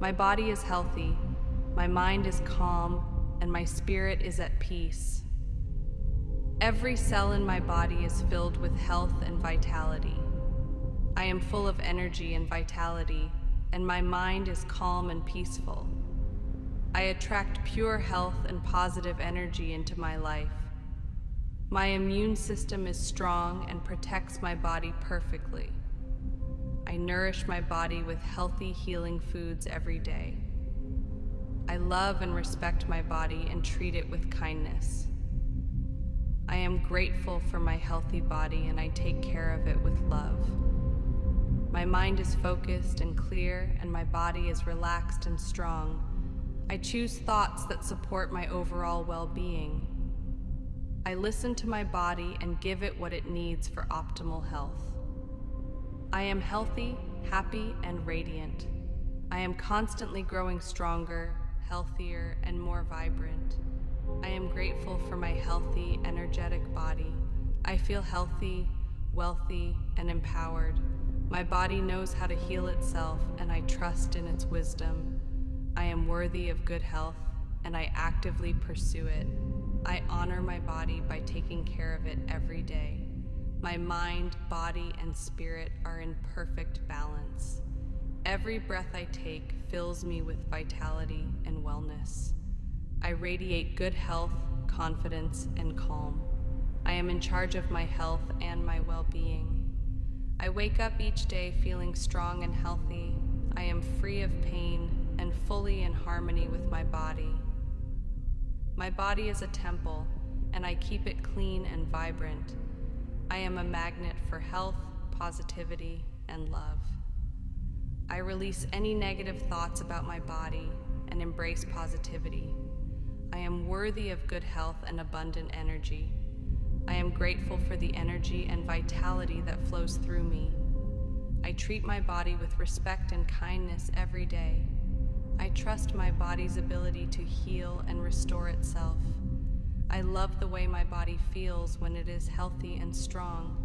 My body is healthy, my mind is calm, and my spirit is at peace. Every cell in my body is filled with health and vitality. I am full of energy and vitality, and my mind is calm and peaceful. I attract pure health and positive energy into my life. My immune system is strong and protects my body perfectly. I nourish my body with healthy, healing foods every day. I love and respect my body and treat it with kindness. I am grateful for my healthy body and I take care of it with love. My mind is focused and clear, and my body is relaxed and strong. I choose thoughts that support my overall well being. I listen to my body and give it what it needs for optimal health. I am healthy, happy, and radiant. I am constantly growing stronger, healthier, and more vibrant. I am grateful for my healthy, energetic body. I feel healthy, wealthy, and empowered. My body knows how to heal itself, and I trust in its wisdom. I am worthy of good health, and I actively pursue it. I honor my body by taking care of it every day. My mind, body, and spirit are in perfect balance. Every breath I take fills me with vitality and wellness. I radiate good health, confidence, and calm. I am in charge of my health and my well being. I wake up each day feeling strong and healthy. I am free of pain and fully in harmony with my body. My body is a temple, and I keep it clean and vibrant. I am a magnet for health, positivity, and love. I release any negative thoughts about my body and embrace positivity. I am worthy of good health and abundant energy. I am grateful for the energy and vitality that flows through me. I treat my body with respect and kindness every day. I trust my body's ability to heal and restore itself. I love the way my body feels when it is healthy and strong.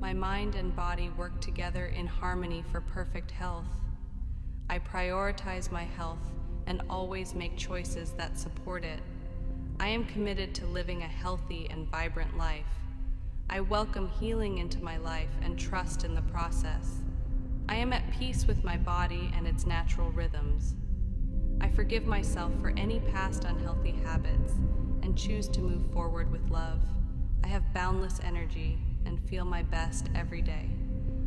My mind and body work together in harmony for perfect health. I prioritize my health and always make choices that support it. I am committed to living a healthy and vibrant life. I welcome healing into my life and trust in the process. I am at peace with my body and its natural rhythms. I forgive myself for any past unhealthy habits and choose to move forward with love. I have boundless energy and feel my best every day.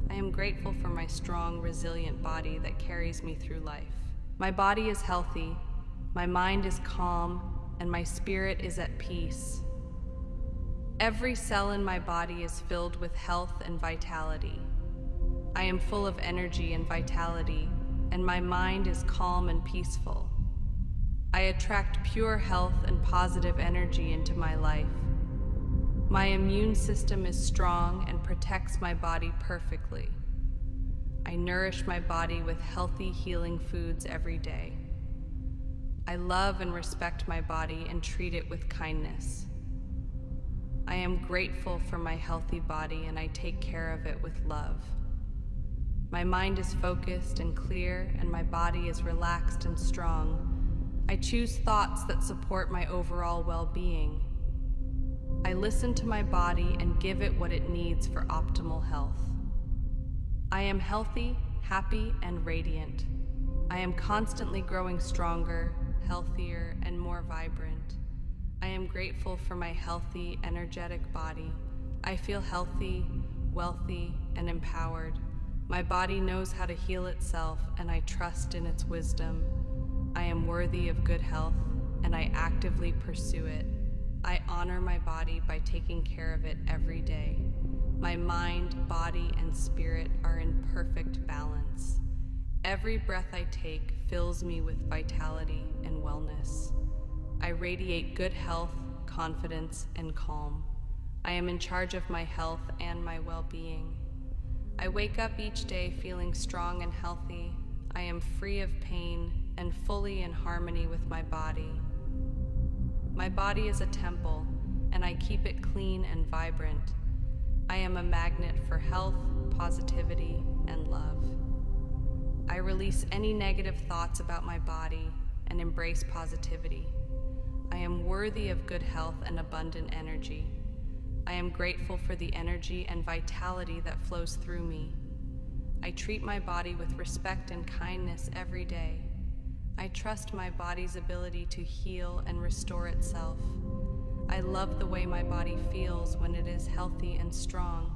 I am grateful for my strong, resilient body that carries me through life. My body is healthy, my mind is calm, and my spirit is at peace. Every cell in my body is filled with health and vitality. I am full of energy and vitality, and my mind is calm and peaceful. I attract pure health and positive energy into my life. My immune system is strong and protects my body perfectly. I nourish my body with healthy, healing foods every day. I love and respect my body and treat it with kindness. I am grateful for my healthy body and I take care of it with love. My mind is focused and clear, and my body is relaxed and strong. I choose thoughts that support my overall well being. I listen to my body and give it what it needs for optimal health. I am healthy, happy, and radiant. I am constantly growing stronger, healthier, and more vibrant. I am grateful for my healthy, energetic body. I feel healthy, wealthy, and empowered. My body knows how to heal itself, and I trust in its wisdom. I am worthy of good health, and I actively pursue it. I honor my body by taking care of it every day. My mind, body, and spirit are in perfect balance. Every breath I take fills me with vitality and wellness. I radiate good health, confidence, and calm. I am in charge of my health and my well being. I wake up each day feeling strong and healthy. I am free of pain and fully in harmony with my body. My body is a temple, and I keep it clean and vibrant. I am a magnet for health, positivity, and love. I release any negative thoughts about my body and embrace positivity. I am worthy of good health and abundant energy. I am grateful for the energy and vitality that flows through me. I treat my body with respect and kindness every day. I trust my body's ability to heal and restore itself. I love the way my body feels when it is healthy and strong.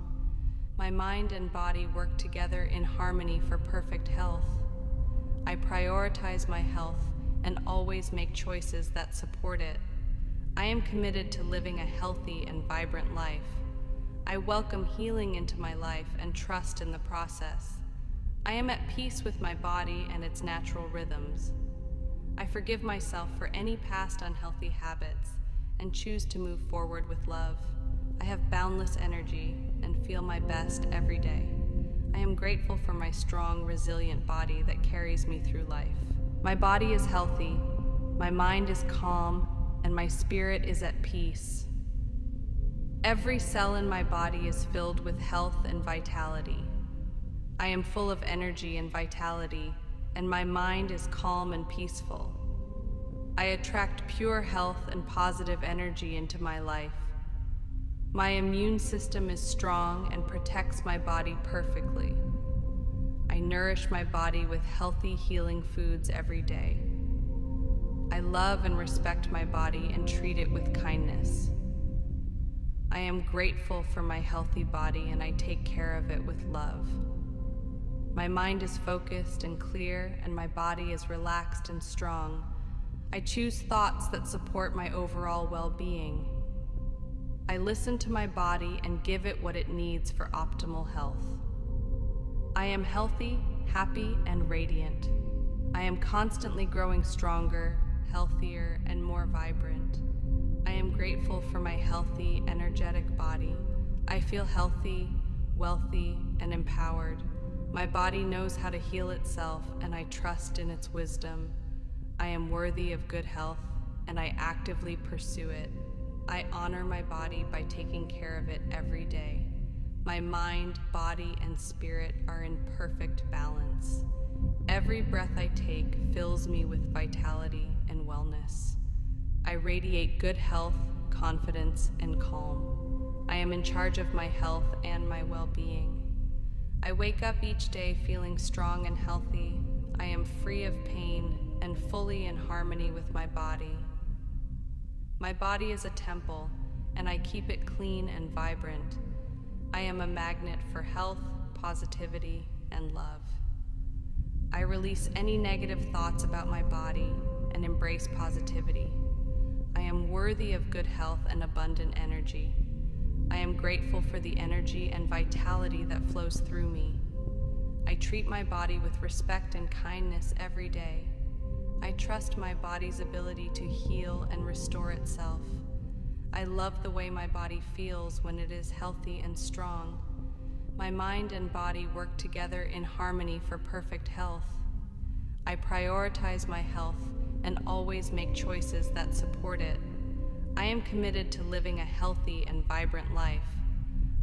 My mind and body work together in harmony for perfect health. I prioritize my health and always make choices that support it. I am committed to living a healthy and vibrant life. I welcome healing into my life and trust in the process. I am at peace with my body and its natural rhythms. I forgive myself for any past unhealthy habits and choose to move forward with love. I have boundless energy and feel my best every day. I am grateful for my strong, resilient body that carries me through life. My body is healthy, my mind is calm, and my spirit is at peace. Every cell in my body is filled with health and vitality. I am full of energy and vitality, and my mind is calm and peaceful. I attract pure health and positive energy into my life. My immune system is strong and protects my body perfectly. I nourish my body with healthy, healing foods every day. I love and respect my body and treat it with kindness. I am grateful for my healthy body and I take care of it with love. My mind is focused and clear, and my body is relaxed and strong. I choose thoughts that support my overall well being. I listen to my body and give it what it needs for optimal health. I am healthy, happy, and radiant. I am constantly growing stronger, healthier, and more vibrant. I am grateful for my healthy, energetic body. I feel healthy, wealthy, and empowered. My body knows how to heal itself, and I trust in its wisdom. I am worthy of good health, and I actively pursue it. I honor my body by taking care of it every day. My mind, body, and spirit are in perfect balance. Every breath I take fills me with vitality and wellness. I radiate good health, confidence, and calm. I am in charge of my health and my well being. I wake up each day feeling strong and healthy. I am free of pain and fully in harmony with my body. My body is a temple, and I keep it clean and vibrant. I am a magnet for health, positivity, and love. I release any negative thoughts about my body and embrace positivity. I am worthy of good health and abundant energy. I am grateful for the energy and vitality that flows through me. I treat my body with respect and kindness every day. I trust my body's ability to heal and restore itself. I love the way my body feels when it is healthy and strong. My mind and body work together in harmony for perfect health. I prioritize my health and always make choices that support it. I am committed to living a healthy and vibrant life.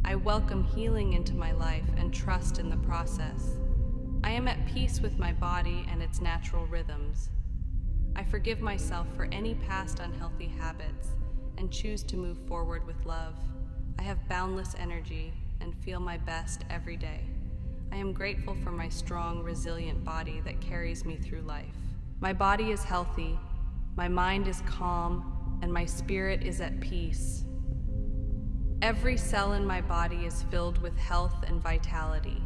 I welcome healing into my life and trust in the process. I am at peace with my body and its natural rhythms. I forgive myself for any past unhealthy habits and choose to move forward with love. I have boundless energy and feel my best every day. I am grateful for my strong, resilient body that carries me through life. My body is healthy, my mind is calm, and my spirit is at peace. Every cell in my body is filled with health and vitality.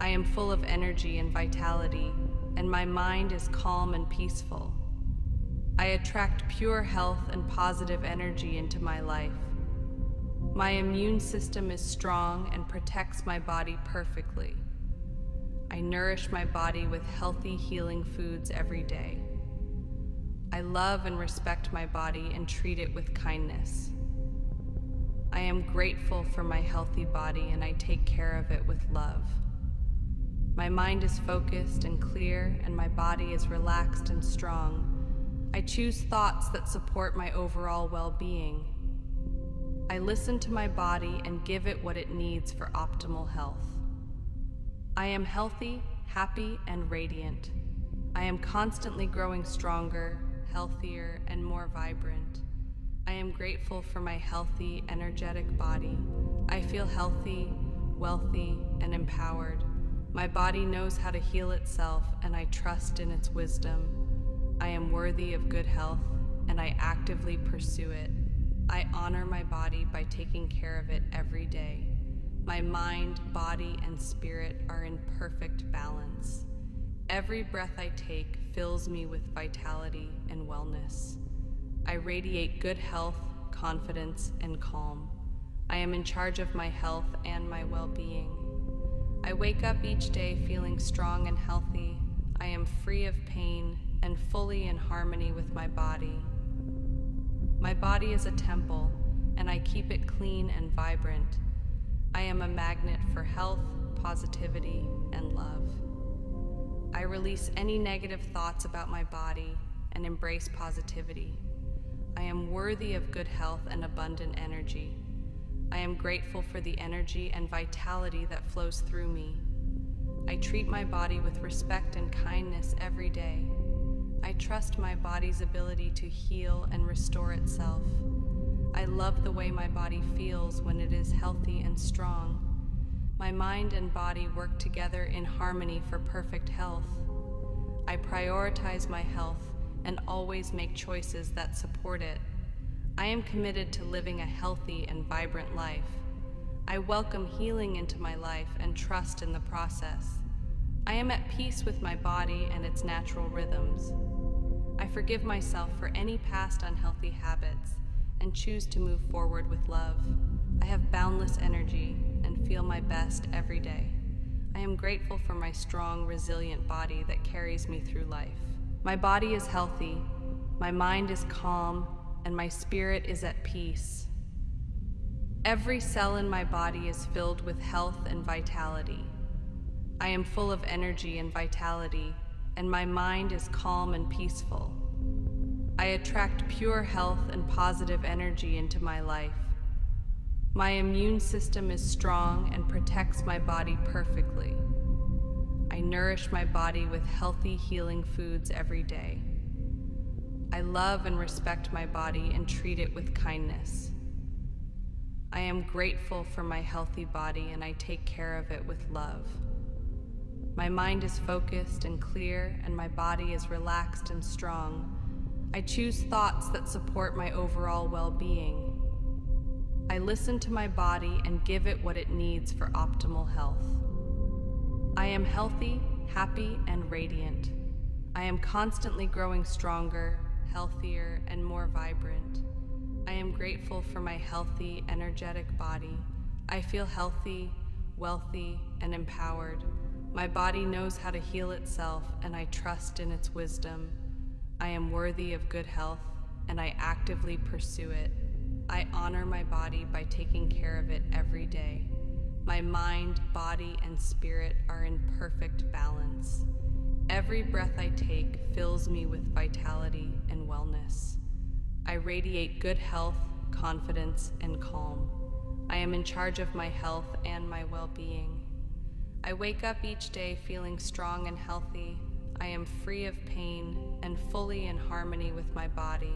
I am full of energy and vitality, and my mind is calm and peaceful. I attract pure health and positive energy into my life. My immune system is strong and protects my body perfectly. I nourish my body with healthy, healing foods every day. I love and respect my body and treat it with kindness. I am grateful for my healthy body and I take care of it with love. My mind is focused and clear, and my body is relaxed and strong I choose thoughts that support my overall well being. I listen to my body and give it what it needs for optimal health. I am healthy, happy, and radiant. I am constantly growing stronger, healthier, and more vibrant. I am grateful for my healthy, energetic body. I feel healthy, wealthy, and empowered. My body knows how to heal itself, and I trust in its wisdom. I am worthy of good health, and I actively pursue it. I honor my body by taking care of it every day. My mind, body, and spirit are in perfect balance. Every breath I take fills me with vitality and wellness. I radiate good health, confidence, and calm. I am in charge of my health and my well being. I wake up each day feeling strong and healthy. I am free of pain and fully in harmony with my body. My body is a temple, and I keep it clean and vibrant. I am a magnet for health, positivity, and love. I release any negative thoughts about my body and embrace positivity. I am worthy of good health and abundant energy. I am grateful for the energy and vitality that flows through me. I treat my body with respect and kindness every day. I trust my body's ability to heal and restore itself. I love the way my body feels when it is healthy and strong. My mind and body work together in harmony for perfect health. I prioritize my health and always make choices that support it. I am committed to living a healthy and vibrant life. I welcome healing into my life and trust in the process. I am at peace with my body and its natural rhythms. I forgive myself for any past unhealthy habits and choose to move forward with love. I have boundless energy and feel my best every day. I am grateful for my strong, resilient body that carries me through life. My body is healthy, my mind is calm, and my spirit is at peace. Every cell in my body is filled with health and vitality. I am full of energy and vitality, and my mind is calm and peaceful. I attract pure health and positive energy into my life. My immune system is strong and protects my body perfectly. I nourish my body with healthy, healing foods every day. I love and respect my body and treat it with kindness. I am grateful for my healthy body and I take care of it with love. My mind is focused and clear, and my body is relaxed and strong. I choose thoughts that support my overall well being. I listen to my body and give it what it needs for optimal health. I am healthy, happy, and radiant. I am constantly growing stronger, healthier, and more vibrant. I am grateful for my healthy, energetic body. I feel healthy, wealthy, and empowered. My body knows how to heal itself, and I trust in its wisdom. I am worthy of good health, and I actively pursue it. I honor my body by taking care of it every day. My mind, body, and spirit are in perfect balance. Every breath I take fills me with vitality and wellness. I radiate good health, confidence, and calm. I am in charge of my health and my well being. I wake up each day feeling strong and healthy. I am free of pain and fully in harmony with my body.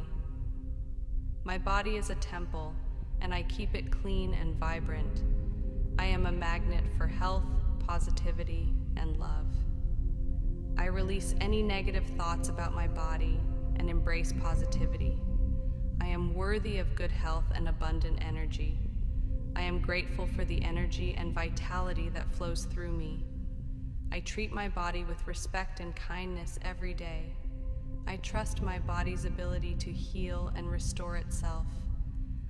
My body is a temple, and I keep it clean and vibrant. I am a magnet for health, positivity, and love. I release any negative thoughts about my body and embrace positivity. I am worthy of good health and abundant energy. I am grateful for the energy and vitality that flows through me. I treat my body with respect and kindness every day. I trust my body's ability to heal and restore itself.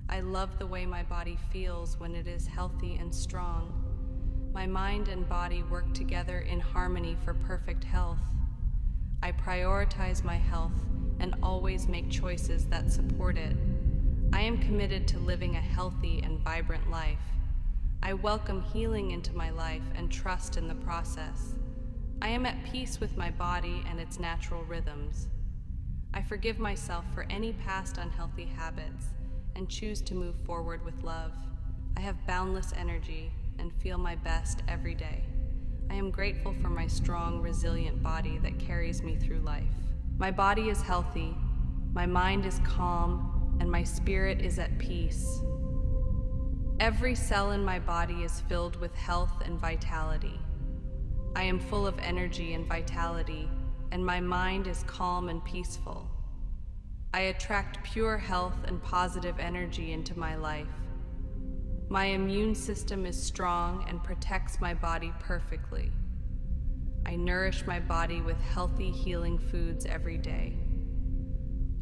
I love the way my body feels when it is healthy and strong. My mind and body work together in harmony for perfect health. I prioritize my health and always make choices that support it. I am committed to living a healthy and vibrant life. I welcome healing into my life and trust in the process. I am at peace with my body and its natural rhythms. I forgive myself for any past unhealthy habits and choose to move forward with love. I have boundless energy and feel my best every day. I am grateful for my strong, resilient body that carries me through life. My body is healthy, my mind is calm, and my spirit is at peace. Every cell in my body is filled with health and vitality. I am full of energy and vitality, and my mind is calm and peaceful. I attract pure health and positive energy into my life. My immune system is strong and protects my body perfectly. I nourish my body with healthy, healing foods every day.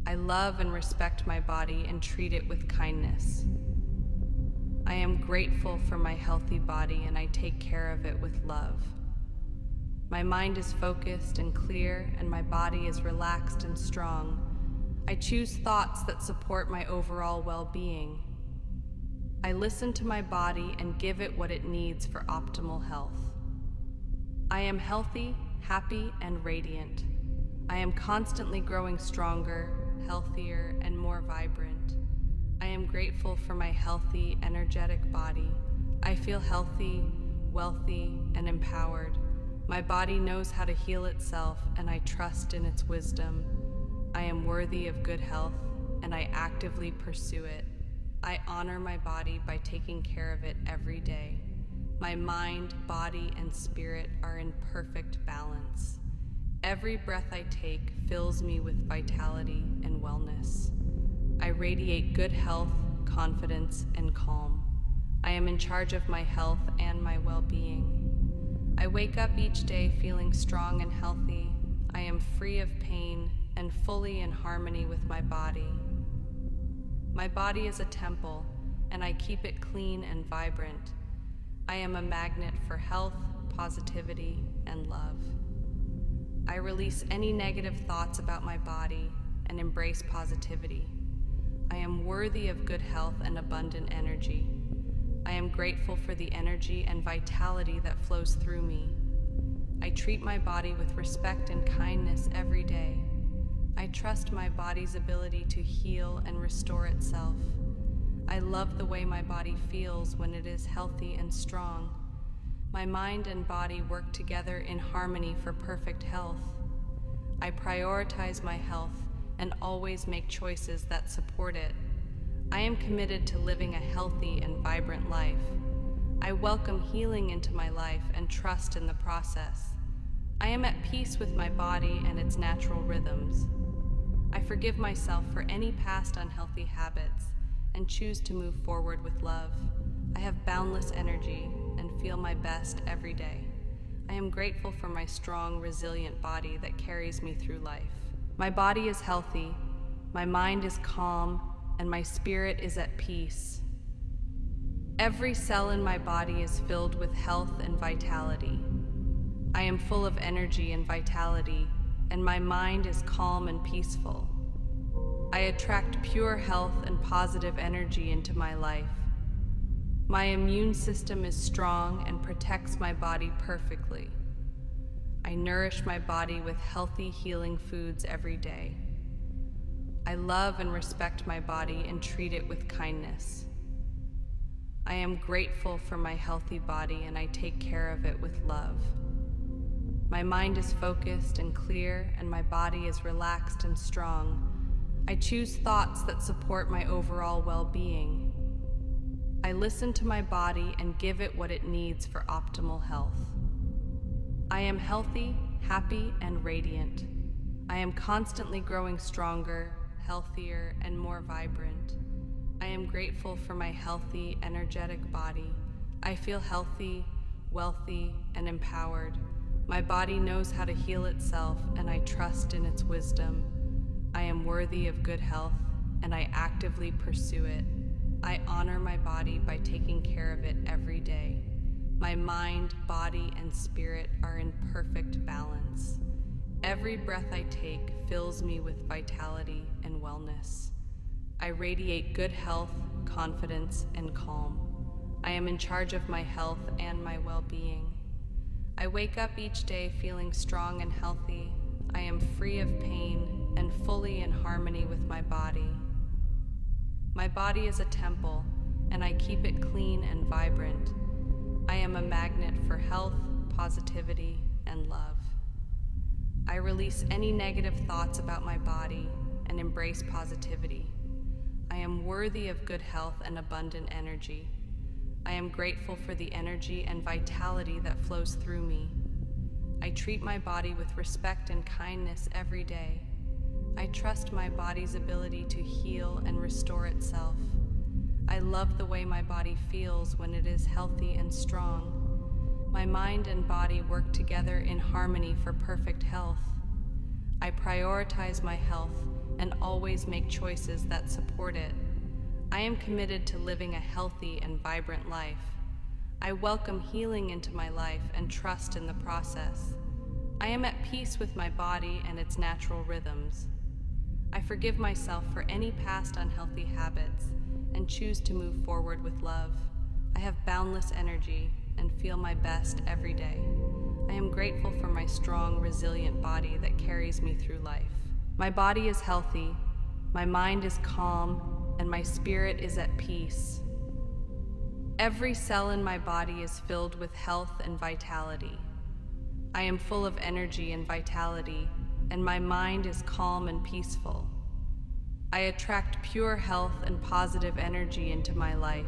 I love and respect my body and treat it with kindness. I am grateful for my healthy body and I take care of it with love. My mind is focused and clear, and my body is relaxed and strong. I choose thoughts that support my overall well being. I listen to my body and give it what it needs for optimal health. I am healthy, happy, and radiant. I am constantly growing stronger, healthier, and more vibrant. I am grateful for my healthy, energetic body. I feel healthy, wealthy, and empowered. My body knows how to heal itself, and I trust in its wisdom. I am worthy of good health, and I actively pursue it. I honor my body by taking care of it every day. My mind, body, and spirit are in perfect balance. Every breath I take fills me with vitality and wellness. I radiate good health, confidence, and calm. I am in charge of my health and my well being. I wake up each day feeling strong and healthy. I am free of pain and fully in harmony with my body. My body is a temple, and I keep it clean and vibrant. I am a magnet for health, positivity, and love. I release any negative thoughts about my body and embrace positivity. I am worthy of good health and abundant energy. I am grateful for the energy and vitality that flows through me. I treat my body with respect and kindness every day. I trust my body's ability to heal and restore itself. I love the way my body feels when it is healthy and strong. My mind and body work together in harmony for perfect health. I prioritize my health and always make choices that support it. I am committed to living a healthy and vibrant life. I welcome healing into my life and trust in the process. I am at peace with my body and its natural rhythms. I forgive myself for any past unhealthy habits and choose to move forward with love. I have boundless energy and feel my best every day. I am grateful for my strong, resilient body that carries me through life. My body is healthy, my mind is calm, and my spirit is at peace. Every cell in my body is filled with health and vitality. I am full of energy and vitality, and my mind is calm and peaceful. I attract pure health and positive energy into my life. My immune system is strong and protects my body perfectly. I nourish my body with healthy, healing foods every day. I love and respect my body and treat it with kindness. I am grateful for my healthy body and I take care of it with love. My mind is focused and clear, and my body is relaxed and strong. I choose thoughts that support my overall well being. I listen to my body and give it what it needs for optimal health. I am healthy, happy, and radiant. I am constantly growing stronger, healthier, and more vibrant. I am grateful for my healthy, energetic body. I feel healthy, wealthy, and empowered. My body knows how to heal itself, and I trust in its wisdom. I am worthy of good health, and I actively pursue it. I honor my body by taking care of it every day. My mind, body, and spirit are in perfect balance. Every breath I take fills me with vitality and wellness. I radiate good health, confidence, and calm. I am in charge of my health and my well being. I wake up each day feeling strong and healthy. I am free of pain and fully in harmony with my body. My body is a temple, and I keep it clean and vibrant. I am a magnet for health, positivity, and love. I release any negative thoughts about my body and embrace positivity. I am worthy of good health and abundant energy. I am grateful for the energy and vitality that flows through me. I treat my body with respect and kindness every day. I trust my body's ability to heal and restore itself. I love the way my body feels when it is healthy and strong. My mind and body work together in harmony for perfect health. I prioritize my health and always make choices that support it. I am committed to living a healthy and vibrant life. I welcome healing into my life and trust in the process. I am at peace with my body and its natural rhythms. I forgive myself for any past unhealthy habits and choose to move forward with love. I have boundless energy and feel my best every day. I am grateful for my strong, resilient body that carries me through life. My body is healthy, my mind is calm, and my spirit is at peace. Every cell in my body is filled with health and vitality. I am full of energy and vitality, and my mind is calm and peaceful. I attract pure health and positive energy into my life.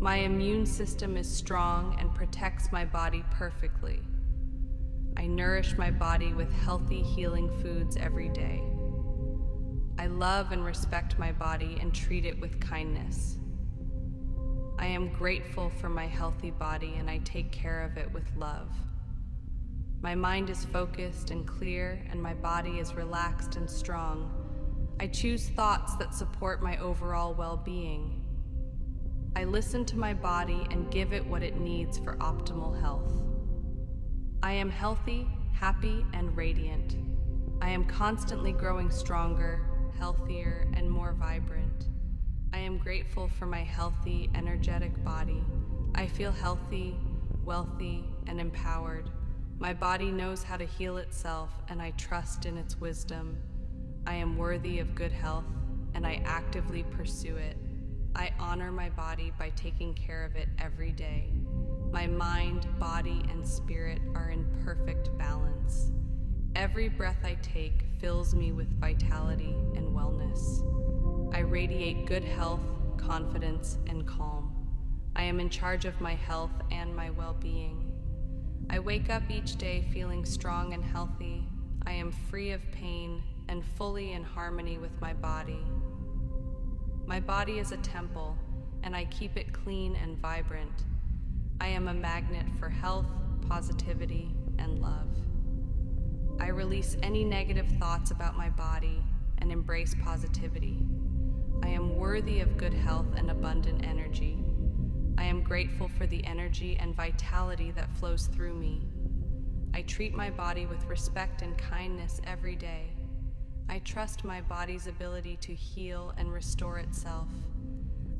My immune system is strong and protects my body perfectly. I nourish my body with healthy, healing foods every day. I love and respect my body and treat it with kindness. I am grateful for my healthy body and I take care of it with love. My mind is focused and clear, and my body is relaxed and strong. I choose thoughts that support my overall well being. I listen to my body and give it what it needs for optimal health. I am healthy, happy, and radiant. I am constantly growing stronger, healthier, and more vibrant. I am grateful for my healthy, energetic body. I feel healthy, wealthy, and empowered. My body knows how to heal itself, and I trust in its wisdom. I am worthy of good health, and I actively pursue it. I honor my body by taking care of it every day. My mind, body, and spirit are in perfect balance. Every breath I take fills me with vitality and wellness. I radiate good health, confidence, and calm. I am in charge of my health and my well being. I wake up each day feeling strong and healthy. I am free of pain and fully in harmony with my body. My body is a temple, and I keep it clean and vibrant. I am a magnet for health, positivity, and love. I release any negative thoughts about my body and embrace positivity. I am worthy of good health and abundant energy. I am grateful for the energy and vitality that flows through me. I treat my body with respect and kindness every day. I trust my body's ability to heal and restore itself.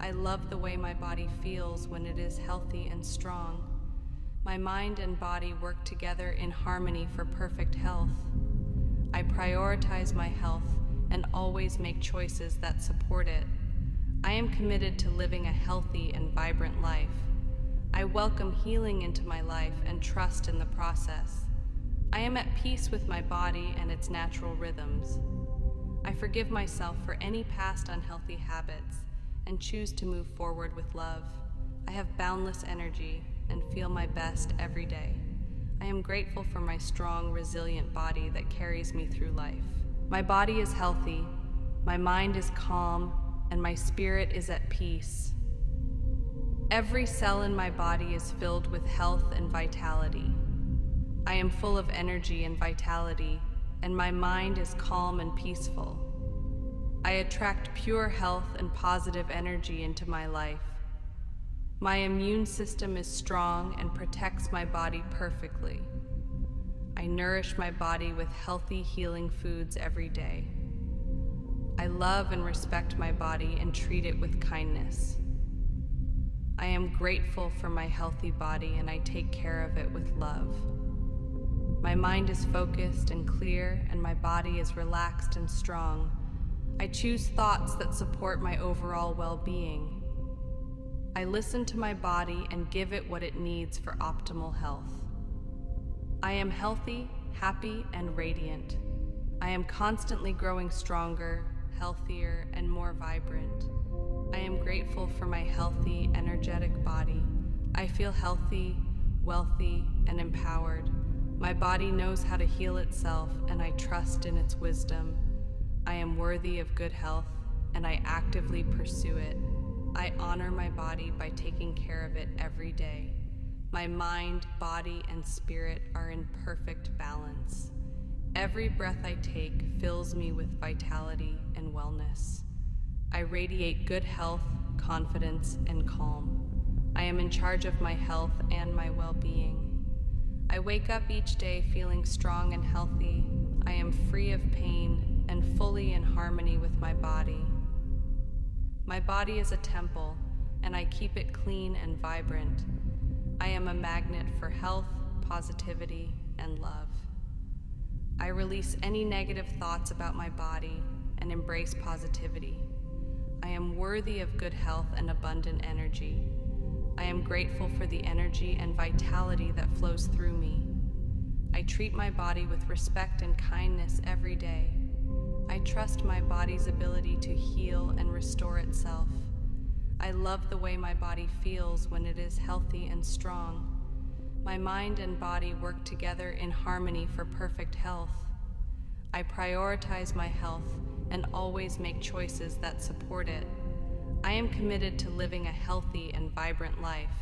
I love the way my body feels when it is healthy and strong. My mind and body work together in harmony for perfect health. I prioritize my health and always make choices that support it. I am committed to living a healthy and vibrant life. I welcome healing into my life and trust in the process. I am at peace with my body and its natural rhythms. I forgive myself for any past unhealthy habits and choose to move forward with love. I have boundless energy and feel my best every day. I am grateful for my strong, resilient body that carries me through life. My body is healthy, my mind is calm, and my spirit is at peace. Every cell in my body is filled with health and vitality. I am full of energy and vitality, and my mind is calm and peaceful. I attract pure health and positive energy into my life. My immune system is strong and protects my body perfectly. I nourish my body with healthy, healing foods every day. I love and respect my body and treat it with kindness. I am grateful for my healthy body and I take care of it with love. My mind is focused and clear, and my body is relaxed and strong I choose thoughts that support my overall well being. I listen to my body and give it what it needs for optimal health. I am healthy, happy, and radiant. I am constantly growing stronger, healthier, and more vibrant. I am grateful for my healthy, energetic body. I feel healthy, wealthy, and empowered. My body knows how to heal itself, and I trust in its wisdom. I am worthy of good health, and I actively pursue it. I honor my body by taking care of it every day. My mind, body, and spirit are in perfect balance. Every breath I take fills me with vitality and wellness. I radiate good health, confidence, and calm. I am in charge of my health and my well being. I wake up each day feeling strong and healthy. I am free of pain and fully in harmony with my body. My body is a temple, and I keep it clean and vibrant. I am a magnet for health, positivity, and love. I release any negative thoughts about my body and embrace positivity. I am worthy of good health and abundant energy. I am grateful for the energy and vitality that flows through me. I treat my body with respect and kindness every day. I trust my body's ability to heal and restore itself. I love the way my body feels when it is healthy and strong. My mind and body work together in harmony for perfect health. I prioritize my health and always make choices that support it. I am committed to living a healthy and vibrant life.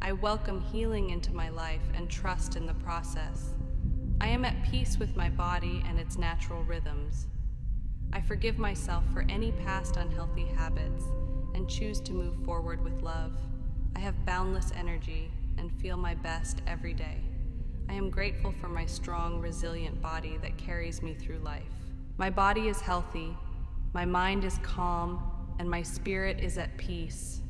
I welcome healing into my life and trust in the process. I am at peace with my body and its natural rhythms. I forgive myself for any past unhealthy habits and choose to move forward with love. I have boundless energy and feel my best every day. I am grateful for my strong, resilient body that carries me through life. My body is healthy, my mind is calm, and my spirit is at peace.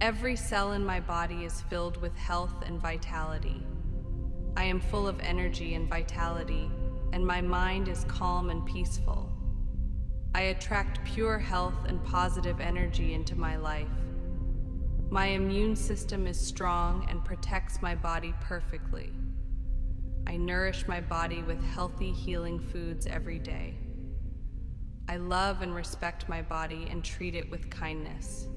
Every cell in my body is filled with health and vitality. I am full of energy and vitality, and my mind is calm and peaceful. I attract pure health and positive energy into my life. My immune system is strong and protects my body perfectly. I nourish my body with healthy, healing foods every day. I love and respect my body and treat it with kindness.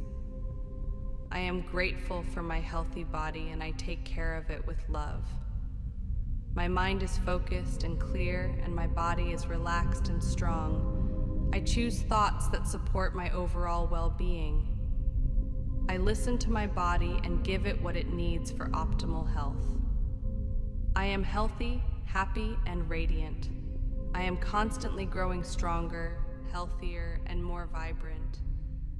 I am grateful for my healthy body and I take care of it with love. My mind is focused and clear, and my body is relaxed and strong. I choose thoughts that support my overall well being. I listen to my body and give it what it needs for optimal health. I am healthy, happy, and radiant. I am constantly growing stronger, healthier, and more vibrant.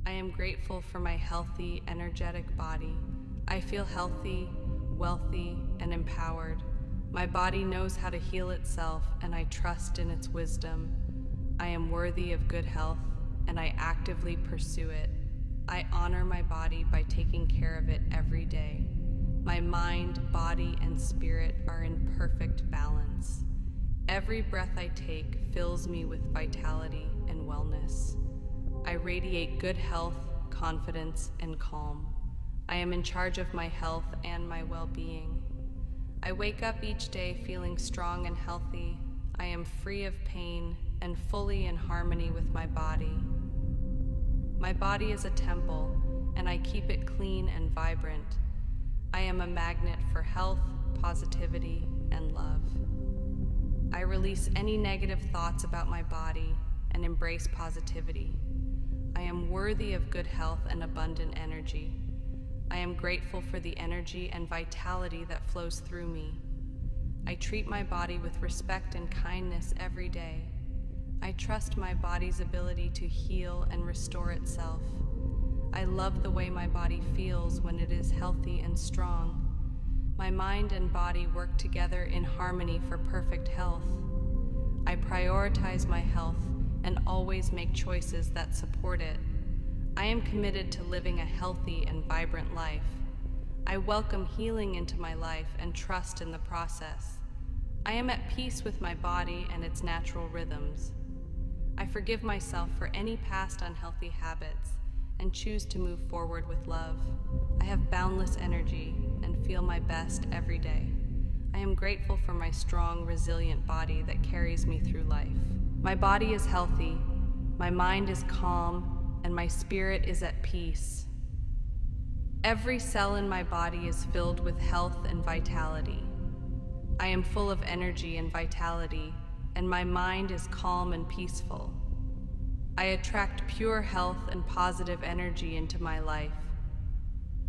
I am grateful for my healthy, energetic body. I feel healthy, wealthy, and empowered. My body knows how to heal itself, and I trust in its wisdom. I am worthy of good health, and I actively pursue it. I honor my body by taking care of it every day. My mind, body, and spirit are in perfect balance. Every breath I take fills me with vitality and wellness. I radiate good health, confidence, and calm. I am in charge of my health and my well being. I wake up each day feeling strong and healthy. I am free of pain and fully in harmony with my body. My body is a temple, and I keep it clean and vibrant. I am a magnet for health, positivity, and love. I release any negative thoughts about my body and embrace positivity. I am worthy of good health and abundant energy. I am grateful for the energy and vitality that flows through me. I treat my body with respect and kindness every day. I trust my body's ability to heal and restore itself. I love the way my body feels when it is healthy and strong. My mind and body work together in harmony for perfect health. I prioritize my health and always make choices that support it. I am committed to living a healthy and vibrant life. I welcome healing into my life and trust in the process. I am at peace with my body and its natural rhythms. I forgive myself for any past unhealthy habits and choose to move forward with love. I have boundless energy and feel my best every day. I am grateful for my strong, resilient body that carries me through life. My body is healthy, my mind is calm, and my spirit is at peace. Every cell in my body is filled with health and vitality. I am full of energy and vitality, and my mind is calm and peaceful. I attract pure health and positive energy into my life.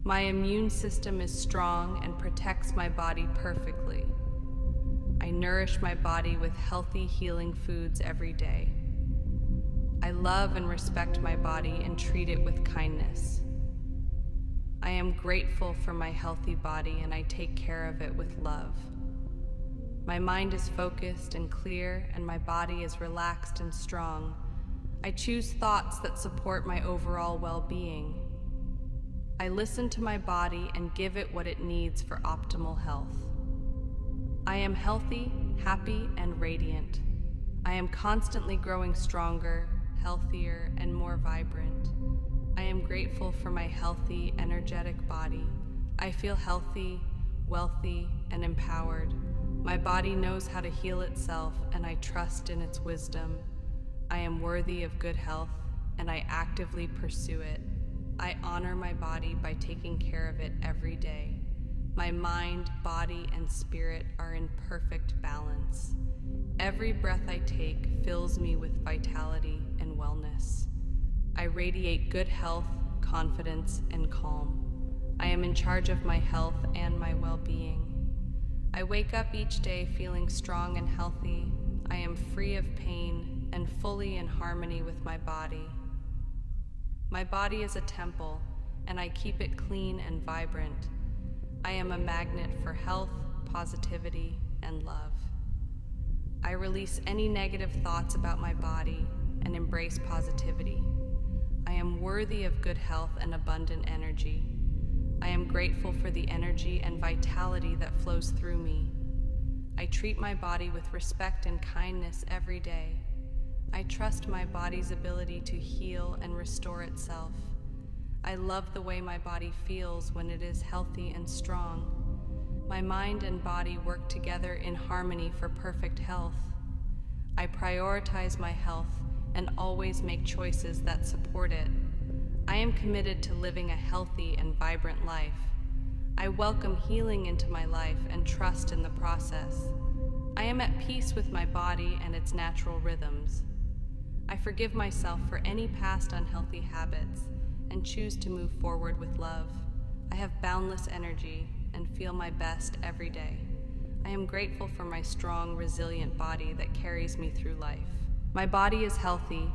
My immune system is strong and protects my body perfectly. I nourish my body with healthy, healing foods every day. I love and respect my body and treat it with kindness. I am grateful for my healthy body and I take care of it with love. My mind is focused and clear, and my body is relaxed and strong. I choose thoughts that support my overall well being. I listen to my body and give it what it needs for optimal health. I am healthy, happy, and radiant. I am constantly growing stronger, healthier, and more vibrant. I am grateful for my healthy, energetic body. I feel healthy, wealthy, and empowered. My body knows how to heal itself, and I trust in its wisdom. I am worthy of good health, and I actively pursue it. I honor my body by taking care of it every day. My mind, body, and spirit are in perfect balance. Every breath I take fills me with vitality and wellness. I radiate good health, confidence, and calm. I am in charge of my health and my well being. I wake up each day feeling strong and healthy. I am free of pain and fully in harmony with my body. My body is a temple, and I keep it clean and vibrant. I am a magnet for health, positivity, and love. I release any negative thoughts about my body and embrace positivity. I am worthy of good health and abundant energy. I am grateful for the energy and vitality that flows through me. I treat my body with respect and kindness every day. I trust my body's ability to heal and restore itself. I love the way my body feels when it is healthy and strong. My mind and body work together in harmony for perfect health. I prioritize my health and always make choices that support it. I am committed to living a healthy and vibrant life. I welcome healing into my life and trust in the process. I am at peace with my body and its natural rhythms. I forgive myself for any past unhealthy habits and choose to move forward with love. I have boundless energy and feel my best every day. I am grateful for my strong, resilient body that carries me through life. My body is healthy,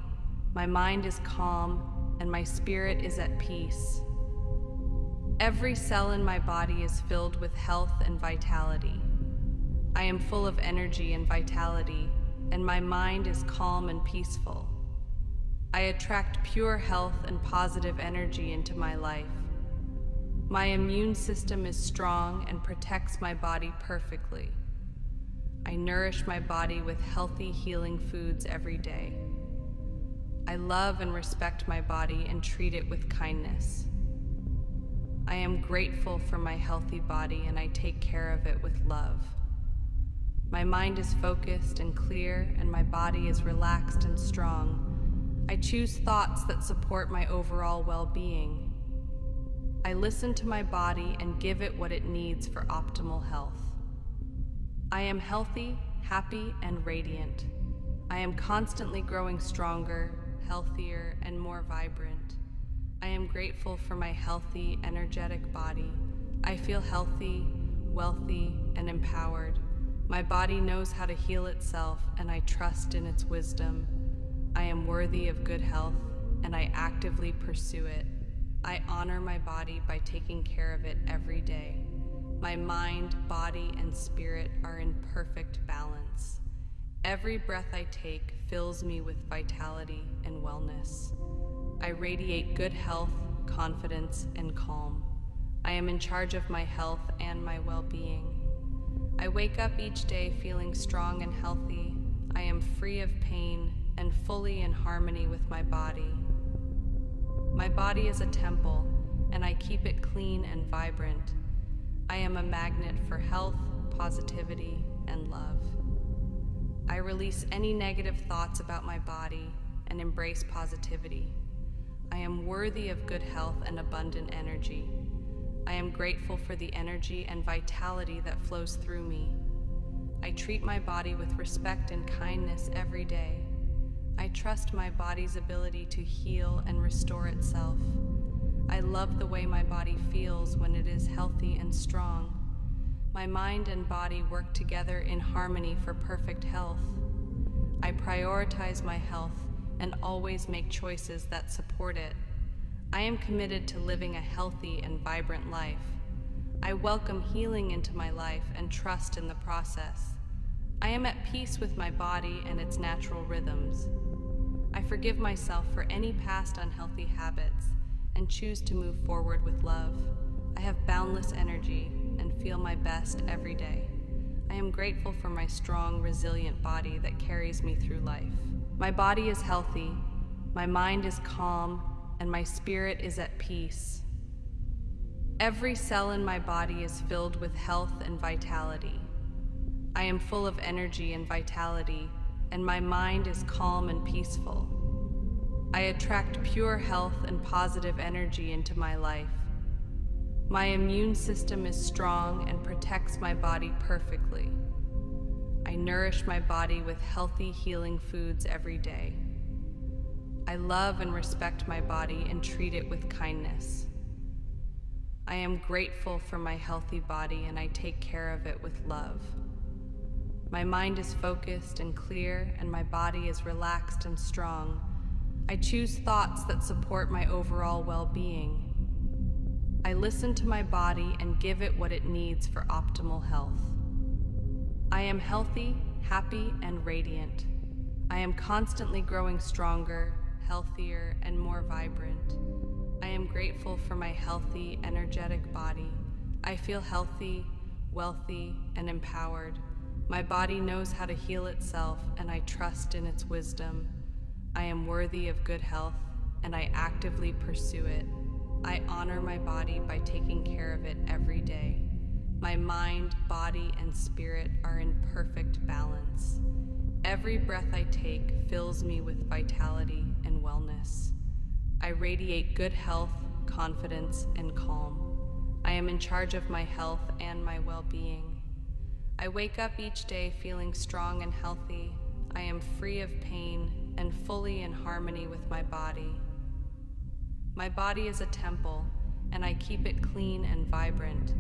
my mind is calm, and my spirit is at peace. Every cell in my body is filled with health and vitality. I am full of energy and vitality, and my mind is calm and peaceful. I attract pure health and positive energy into my life. My immune system is strong and protects my body perfectly. I nourish my body with healthy, healing foods every day. I love and respect my body and treat it with kindness. I am grateful for my healthy body and I take care of it with love. My mind is focused and clear, and my body is relaxed and strong. I choose thoughts that support my overall well being. I listen to my body and give it what it needs for optimal health. I am healthy, happy, and radiant. I am constantly growing stronger, healthier, and more vibrant. I am grateful for my healthy, energetic body. I feel healthy, wealthy, and empowered. My body knows how to heal itself, and I trust in its wisdom. I am worthy of good health, and I actively pursue it. I honor my body by taking care of it every day. My mind, body, and spirit are in perfect balance. Every breath I take fills me with vitality and wellness. I radiate good health, confidence, and calm. I am in charge of my health and my well being. I wake up each day feeling strong and healthy. I am free of pain and fully in harmony with my body. My body is a temple, and I keep it clean and vibrant. I am a magnet for health, positivity, and love. I release any negative thoughts about my body and embrace positivity. I am worthy of good health and abundant energy. I am grateful for the energy and vitality that flows through me. I treat my body with respect and kindness every day. I trust my body's ability to heal and restore itself. I love the way my body feels when it is healthy and strong. My mind and body work together in harmony for perfect health. I prioritize my health and always make choices that support it. I am committed to living a healthy and vibrant life. I welcome healing into my life and trust in the process. I am at peace with my body and its natural rhythms. I forgive myself for any past unhealthy habits and choose to move forward with love. I have boundless energy and feel my best every day. I am grateful for my strong, resilient body that carries me through life. My body is healthy, my mind is calm, and my spirit is at peace. Every cell in my body is filled with health and vitality. I am full of energy and vitality, and my mind is calm and peaceful. I attract pure health and positive energy into my life. My immune system is strong and protects my body perfectly. I nourish my body with healthy, healing foods every day. I love and respect my body and treat it with kindness. I am grateful for my healthy body and I take care of it with love. My mind is focused and clear, and my body is relaxed and strong. I choose thoughts that support my overall well being. I listen to my body and give it what it needs for optimal health. I am healthy, happy, and radiant. I am constantly growing stronger, healthier, and more vibrant. I am grateful for my healthy, energetic body. I feel healthy, wealthy, and empowered. My body knows how to heal itself, and I trust in its wisdom. I am worthy of good health, and I actively pursue it. I honor my body by taking care of it every day. My mind, body, and spirit are in perfect balance. Every breath I take fills me with vitality and wellness. I radiate good health, confidence, and calm. I am in charge of my health and my well being. I wake up each day feeling strong and healthy. I am free of pain and fully in harmony with my body. My body is a temple, and I keep it clean and vibrant.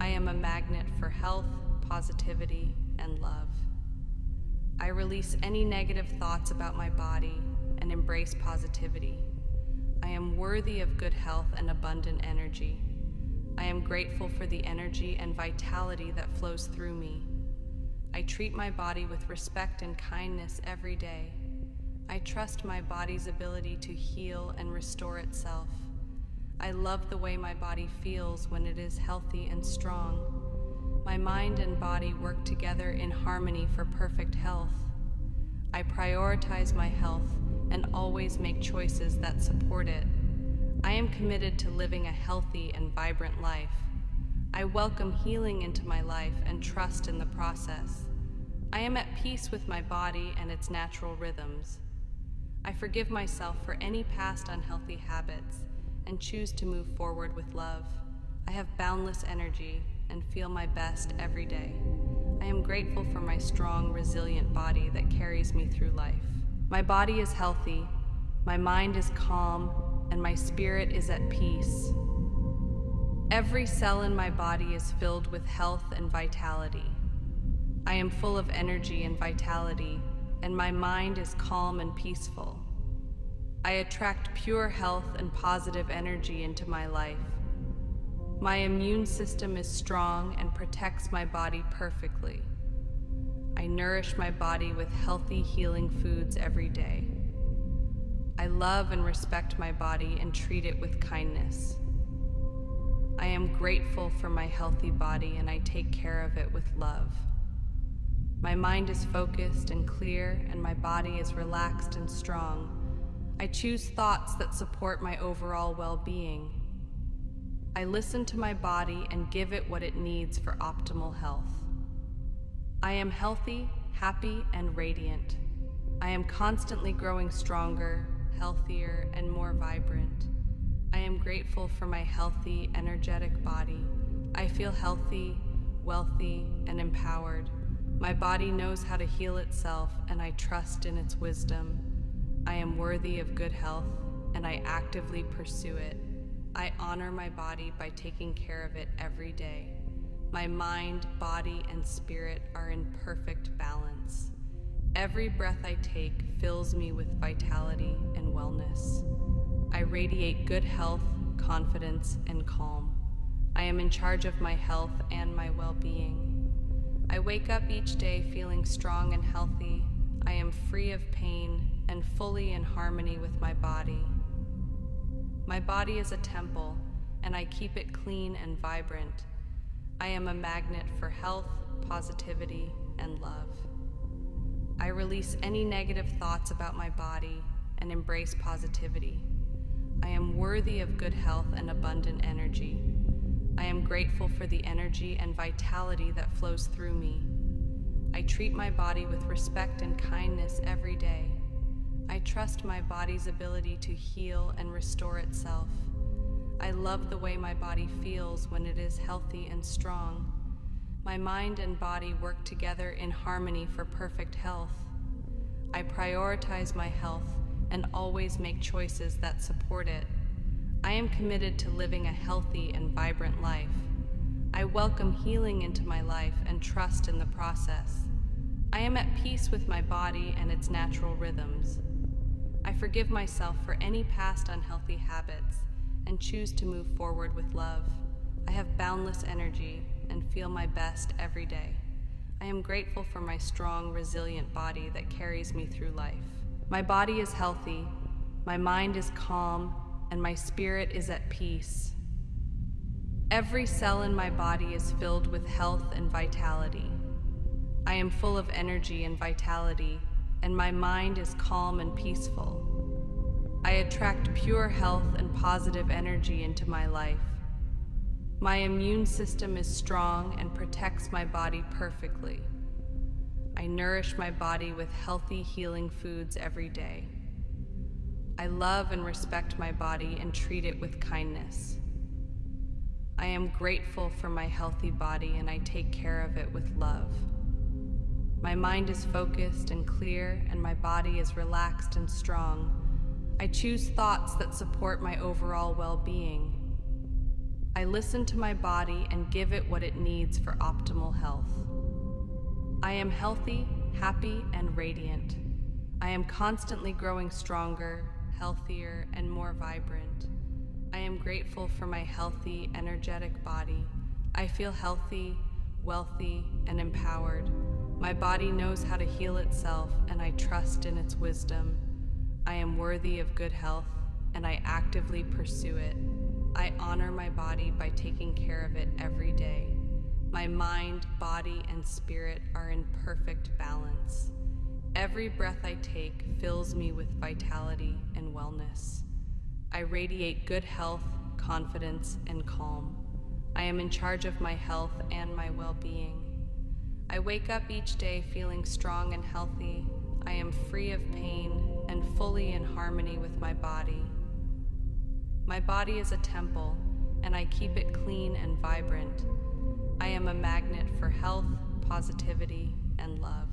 I am a magnet for health, positivity, and love. I release any negative thoughts about my body and embrace positivity. I am worthy of good health and abundant energy. I am grateful for the energy and vitality that flows through me. I treat my body with respect and kindness every day. I trust my body's ability to heal and restore itself. I love the way my body feels when it is healthy and strong. My mind and body work together in harmony for perfect health. I prioritize my health and always make choices that support it. I am committed to living a healthy and vibrant life. I welcome healing into my life and trust in the process. I am at peace with my body and its natural rhythms. I forgive myself for any past unhealthy habits and choose to move forward with love. I have boundless energy and feel my best every day. I am grateful for my strong, resilient body that carries me through life. My body is healthy, my mind is calm, and my spirit is at peace. Every cell in my body is filled with health and vitality. I am full of energy and vitality, and my mind is calm and peaceful. I attract pure health and positive energy into my life. My immune system is strong and protects my body perfectly. I nourish my body with healthy, healing foods every day. I love and respect my body and treat it with kindness. I am grateful for my healthy body and I take care of it with love. My mind is focused and clear, and my body is relaxed and strong. I choose thoughts that support my overall well being. I listen to my body and give it what it needs for optimal health. I am healthy, happy, and radiant. I am constantly growing stronger, healthier, and more vibrant. I am grateful for my healthy, energetic body. I feel healthy, wealthy, and empowered. My body knows how to heal itself, and I trust in its wisdom. I am worthy of good health, and I actively pursue it. I honor my body by taking care of it every day. My mind, body, and spirit are in perfect balance. Every breath I take fills me with vitality and wellness. I radiate good health, confidence, and calm. I am in charge of my health and my well being. I wake up each day feeling strong and healthy. I am free of pain and fully in harmony with my body. My body is a temple, and I keep it clean and vibrant. I am a magnet for health, positivity, and love. I release any negative thoughts about my body and embrace positivity. I am worthy of good health and abundant energy. I am grateful for the energy and vitality that flows through me. I treat my body with respect and kindness every day. I trust my body's ability to heal and restore itself. I love the way my body feels when it is healthy and strong. My mind and body work together in harmony for perfect health. I prioritize my health and always make choices that support it. I am committed to living a healthy and vibrant life. I welcome healing into my life and trust in the process. I am at peace with my body and its natural rhythms. I forgive myself for any past unhealthy habits and choose to move forward with love. I have boundless energy and feel my best every day. I am grateful for my strong, resilient body that carries me through life. My body is healthy, my mind is calm, and my spirit is at peace. Every cell in my body is filled with health and vitality. I am full of energy and vitality, and my mind is calm and peaceful. I attract pure health and positive energy into my life. My immune system is strong and protects my body perfectly. I nourish my body with healthy, healing foods every day. I love and respect my body and treat it with kindness. I am grateful for my healthy body and I take care of it with love. My mind is focused and clear, and my body is relaxed and strong. I choose thoughts that support my overall well being. I listen to my body and give it what it needs for optimal health. I am healthy, happy, and radiant. I am constantly growing stronger, healthier, and more vibrant. I am grateful for my healthy, energetic body. I feel healthy, wealthy, and empowered. My body knows how to heal itself, and I trust in its wisdom. I am worthy of good health, and I actively pursue it. I honor my body by taking care of it every day. My mind, body, and spirit are in perfect balance. Every breath I take fills me with vitality and wellness. I radiate good health, confidence, and calm. I am in charge of my health and my well being. I wake up each day feeling strong and healthy. I am free of pain and fully in harmony with my body. My body is a temple, and I keep it clean and vibrant. I am a magnet for health, positivity, and love.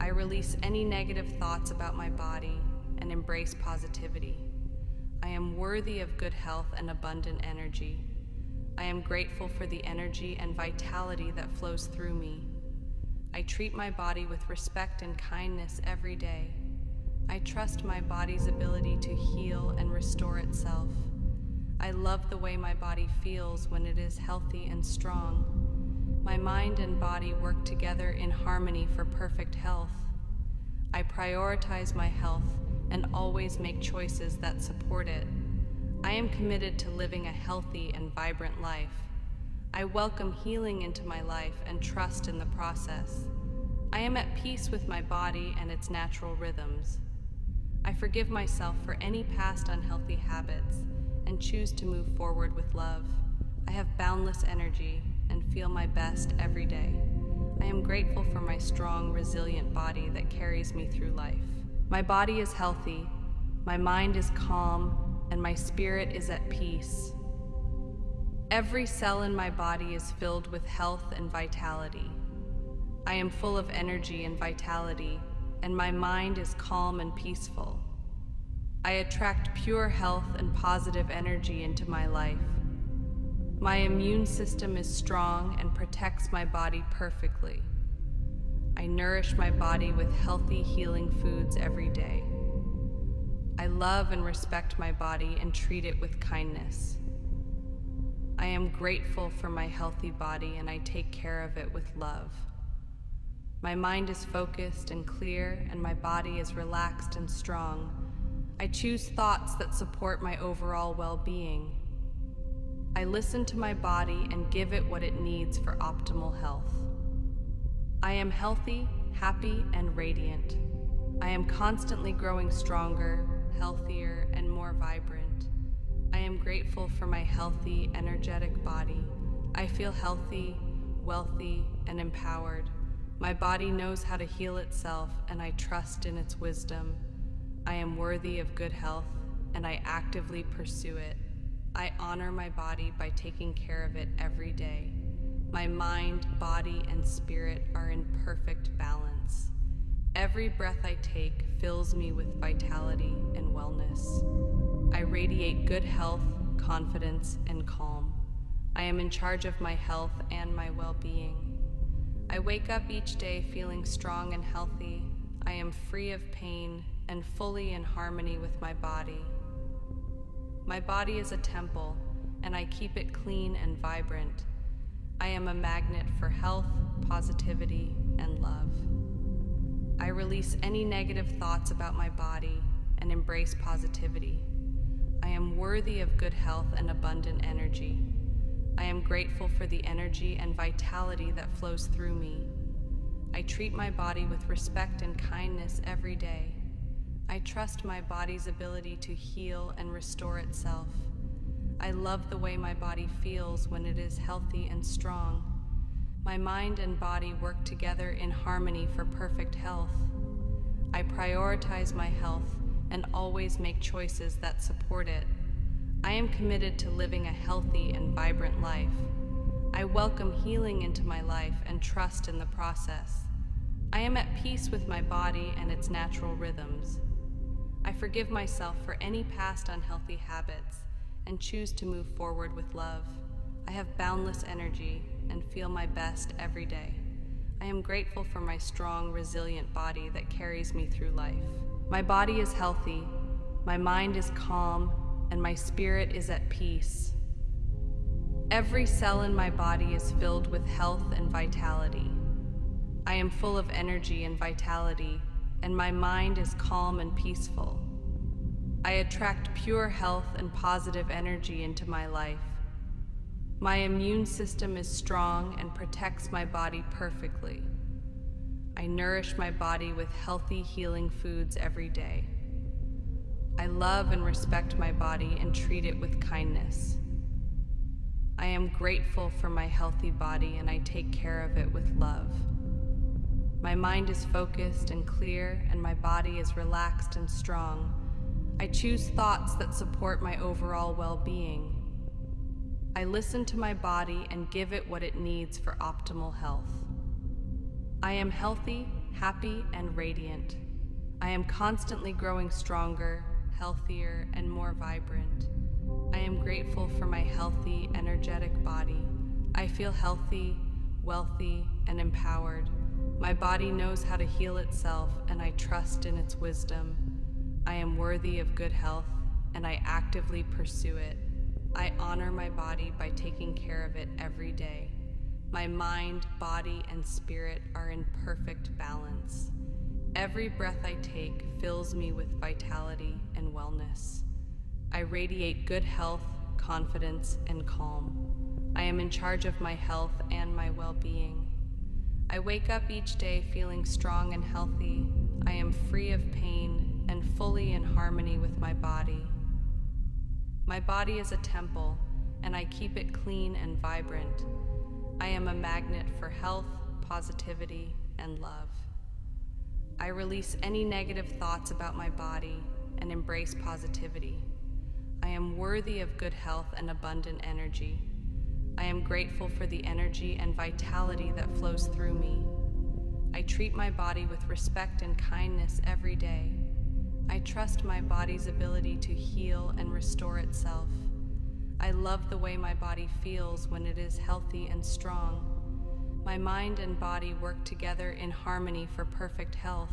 I release any negative thoughts about my body and embrace positivity. I am worthy of good health and abundant energy. I am grateful for the energy and vitality that flows through me. I treat my body with respect and kindness every day. I trust my body's ability to heal and restore itself. I love the way my body feels when it is healthy and strong. My mind and body work together in harmony for perfect health. I prioritize my health and always make choices that support it. I am committed to living a healthy and vibrant life. I welcome healing into my life and trust in the process. I am at peace with my body and its natural rhythms. I forgive myself for any past unhealthy habits and choose to move forward with love. I have boundless energy and feel my best every day. I am grateful for my strong, resilient body that carries me through life. My body is healthy, my mind is calm, and my spirit is at peace. Every cell in my body is filled with health and vitality. I am full of energy and vitality, and my mind is calm and peaceful. I attract pure health and positive energy into my life. My immune system is strong and protects my body perfectly. I nourish my body with healthy, healing foods every day. I love and respect my body and treat it with kindness. I am grateful for my healthy body and I take care of it with love. My mind is focused and clear, and my body is relaxed and strong. I choose thoughts that support my overall well being. I listen to my body and give it what it needs for optimal health. I am healthy, happy, and radiant. I am constantly growing stronger, healthier, and more vibrant. I am grateful for my healthy, energetic body. I feel healthy, wealthy, and empowered. My body knows how to heal itself, and I trust in its wisdom. I am worthy of good health, and I actively pursue it. I honor my body by taking care of it every day. My mind, body, and spirit are in perfect balance. Every breath I take fills me with vitality and wellness. I radiate good health, confidence, and calm. I am in charge of my health and my well being. I wake up each day feeling strong and healthy. I am free of pain and fully in harmony with my body. My body is a temple, and I keep it clean and vibrant. I am a magnet for health, positivity, and love. I release any negative thoughts about my body and embrace positivity. I am worthy of good health and abundant energy. I am grateful for the energy and vitality that flows through me. I treat my body with respect and kindness every day. I trust my body's ability to heal and restore itself. I love the way my body feels when it is healthy and strong. My mind and body work together in harmony for perfect health. I prioritize my health and always make choices that support it. I am committed to living a healthy and vibrant life. I welcome healing into my life and trust in the process. I am at peace with my body and its natural rhythms. I forgive myself for any past unhealthy habits and choose to move forward with love. I have boundless energy and feel my best every day. I am grateful for my strong, resilient body that carries me through life. My body is healthy, my mind is calm, and my spirit is at peace. Every cell in my body is filled with health and vitality. I am full of energy and vitality, and my mind is calm and peaceful. I attract pure health and positive energy into my life. My immune system is strong and protects my body perfectly. I nourish my body with healthy, healing foods every day. I love and respect my body and treat it with kindness. I am grateful for my healthy body and I take care of it with love. My mind is focused and clear, and my body is relaxed and strong. I choose thoughts that support my overall well being. I listen to my body and give it what it needs for optimal health. I am healthy, happy, and radiant. I am constantly growing stronger, healthier, and more vibrant. I am grateful for my healthy, energetic body. I feel healthy, wealthy, and empowered. My body knows how to heal itself, and I trust in its wisdom. I am worthy of good health, and I actively pursue it. I honor my body by taking care of it every day. My mind, body, and spirit are in perfect balance. Every breath I take fills me with vitality and wellness. I radiate good health, confidence, and calm. I am in charge of my health and my well being. I wake up each day feeling strong and healthy. I am free of pain and fully in harmony with my body. My body is a temple, and I keep it clean and vibrant. I am a magnet for health, positivity, and love. I release any negative thoughts about my body and embrace positivity. I am worthy of good health and abundant energy. I am grateful for the energy and vitality that flows through me. I treat my body with respect and kindness every day. I trust my body's ability to heal and restore itself. I love the way my body feels when it is healthy and strong. My mind and body work together in harmony for perfect health.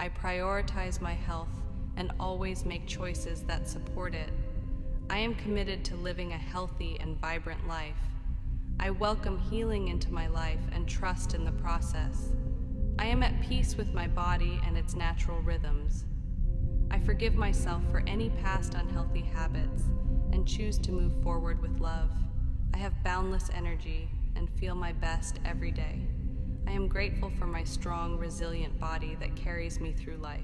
I prioritize my health and always make choices that support it. I am committed to living a healthy and vibrant life. I welcome healing into my life and trust in the process. I am at peace with my body and its natural rhythms. I forgive myself for any past unhealthy habits and choose to move forward with love. I have boundless energy and feel my best every day. I am grateful for my strong, resilient body that carries me through life.